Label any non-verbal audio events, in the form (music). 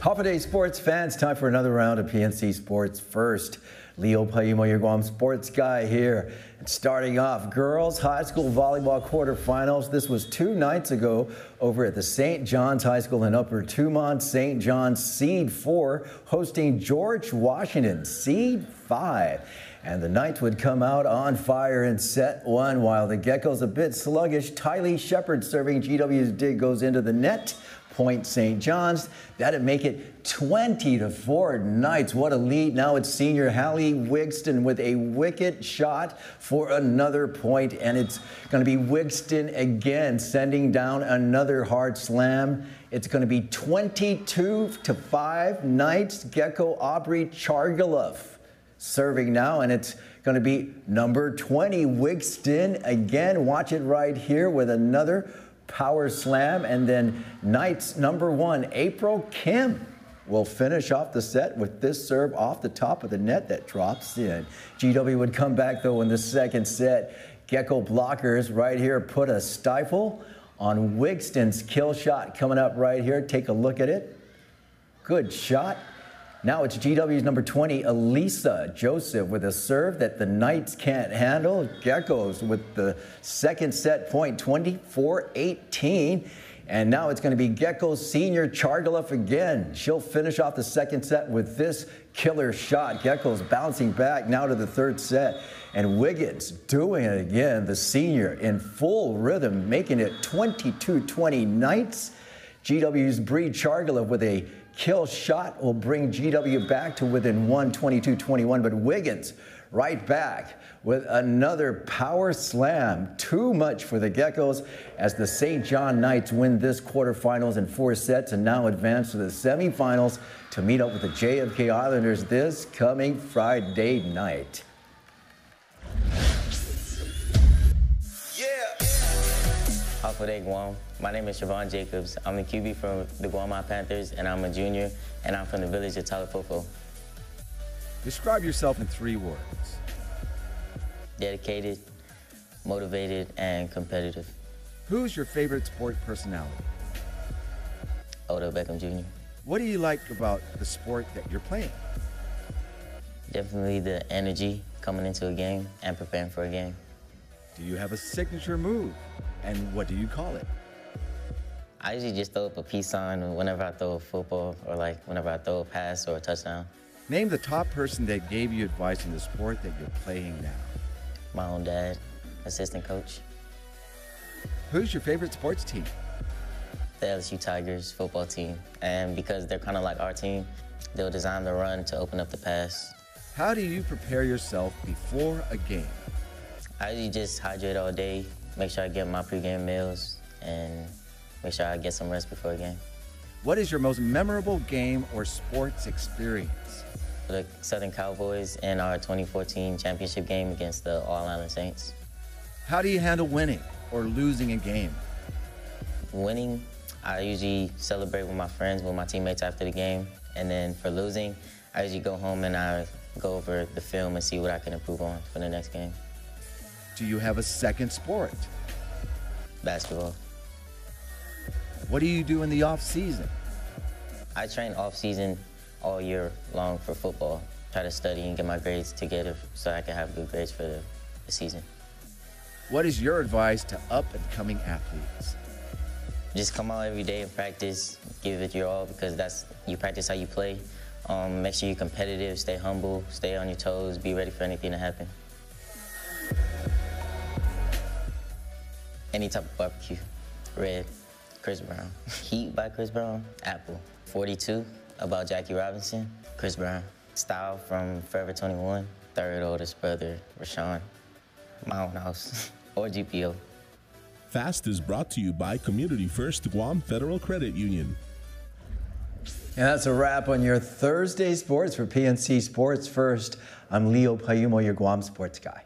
Hafa sports fans, time for another round of PNC Sports First. Leo Payumo, your Guam sports guy here. And starting off, girls high school volleyball quarterfinals. This was two nights ago over at the St. John's High School in Upper Tumon. St. John's Seed 4 hosting George Washington Seed 5. And the Knights would come out on fire in set one while the Geckos a bit sluggish. Tylee Shepard serving GW's dig goes into the net. Point St. John's. That'd make it 20 to 4 Knights. What a lead. Now it's senior Hallie Wigston with a wicket shot for another point, and it's going to be Wigston again sending down another hard slam. It's going to be 22 to 5 Knights. Gecko Aubrey Chargilov serving now, and it's going to be number 20 Wigston again. Watch it right here with another power slam. And then Knights number one, April Kim will finish off the set with this serve off the top of the net that drops in. GW would come back though in the second set. Gecko blockers right here put a stifle on Wigston's kill shot coming up right here. Take a look at it. Good shot. Now it's GW's number 20, Elisa Joseph, with a serve that the Knights can't handle. Geckos with the second set point, 24-18. And now it's going to be Geckos senior Chargilov again. She'll finish off the second set with this killer shot. Geckos bouncing back now to the third set. And Wiggins doing it again, the senior in full rhythm, making it 22-20 Knights. GW's Bree Chargilov with a kill shot will bring GW back to within 1, 22-21, but Wiggins right back with another power slam. Too much for the Geckos as the St. John Knights win this quarterfinals in four sets and now advance to the semifinals to meet up with the JFK Islanders this coming Friday night. Adai Guam. My name is Trevon Jacobs. I'm the QB from the Guam Panthers, and I'm a junior, and I'm from the village of Talofofo. Describe yourself in three words. Dedicated, motivated, and competitive. Who's your favorite sport personality? Odell Beckham Jr. What do you like about the sport that you're playing? Definitely the energy coming into a game and preparing for a game. Do you have a signature move? And what do you call it? I usually just throw up a peace sign whenever I throw a football or like whenever I throw a pass or a touchdown. Name the top person that gave you advice in the sport that you're playing now. My own dad, assistant coach. Who's your favorite sports team? The LSU Tigers football team. And because they're kind of like our team, they'll design the run to open up the pass. How do you prepare yourself before a game? I usually just hydrate all day, make sure I get my pregame meals, and make sure I get some rest before a game. What is your most memorable game or sports experience? The Southern Cowboys in our 2014 championship game against the All Island Saints. How do you handle winning or losing a game? Winning, I usually celebrate with my friends, with my teammates after the game. And then for losing, I usually go home and I go over the film and see what I can improve on for the next game. Do you have a second sport? Basketball. What do you do in the off season? I train off season all year long for football. Try to study and get my grades together so I can have good grades for the, the season. What is your advice to up and coming athletes? Just come out every day and practice, give it your all because that's you practice how you play. Um, make sure you're competitive, stay humble, stay on your toes, be ready for anything to happen. Any type of barbecue. Red, Chris Brown. (laughs) Heat by Chris Brown. Apple. 42 about Jackie Robinson. Chris Brown. Style from Forever 21. Third oldest brother, Rashawn. My own house. (laughs) or GPO. FAST is brought to you by Community First Guam Federal Credit Union. And that's a wrap on your Thursday sports for PNC Sports First. I'm Leo Payumo, your Guam sports guy.